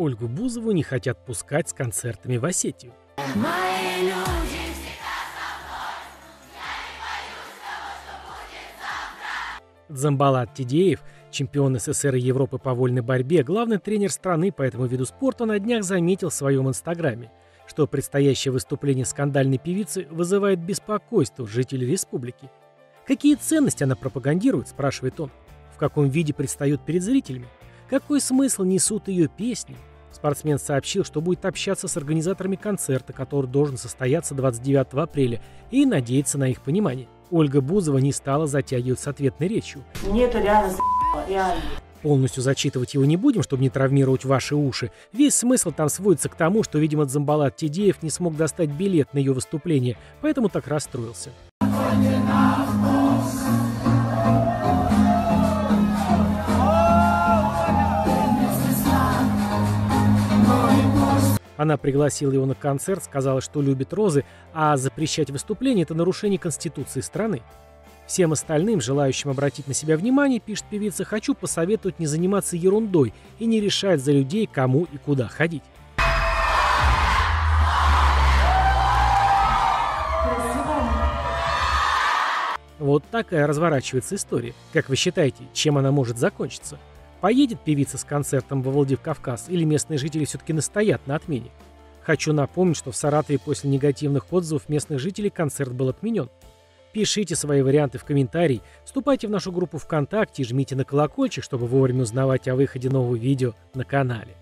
Ольгу Бузову не хотят пускать с концертами в Осетию. Мои люди Дзамбалат Тидеев, чемпион СССР и Европы по вольной борьбе, главный тренер страны по этому виду спорта, на днях заметил в своем инстаграме, что предстоящее выступление скандальной певицы вызывает беспокойство жителей республики. Какие ценности она пропагандирует, спрашивает он. В каком виде предстает перед зрителями? Какой смысл несут ее песни? Спортсмен сообщил, что будет общаться с организаторами концерта, который должен состояться 29 апреля, и надеяться на их понимание. Ольга Бузова не стала затягивать с ответной речью. Мне это реально за***ло, реально. Полностью зачитывать его не будем, чтобы не травмировать ваши уши. Весь смысл там сводится к тому, что, видимо, Дзамбалат Тидеев не смог достать билет на ее выступление, поэтому так расстроился. Она пригласила его на концерт, сказала, что любит розы, а запрещать выступление – это нарушение Конституции страны. Всем остальным, желающим обратить на себя внимание, пишет певица, хочу посоветовать не заниматься ерундой и не решать за людей, кому и куда ходить. Вот такая разворачивается история. Как вы считаете, чем она может закончиться? Поедет певица с концертом во Владикавказ или местные жители все-таки настоят на отмене? Хочу напомнить, что в Саратове после негативных отзывов местных жителей концерт был отменен. Пишите свои варианты в комментарии, вступайте в нашу группу ВКонтакте и жмите на колокольчик, чтобы вовремя узнавать о выходе нового видео на канале.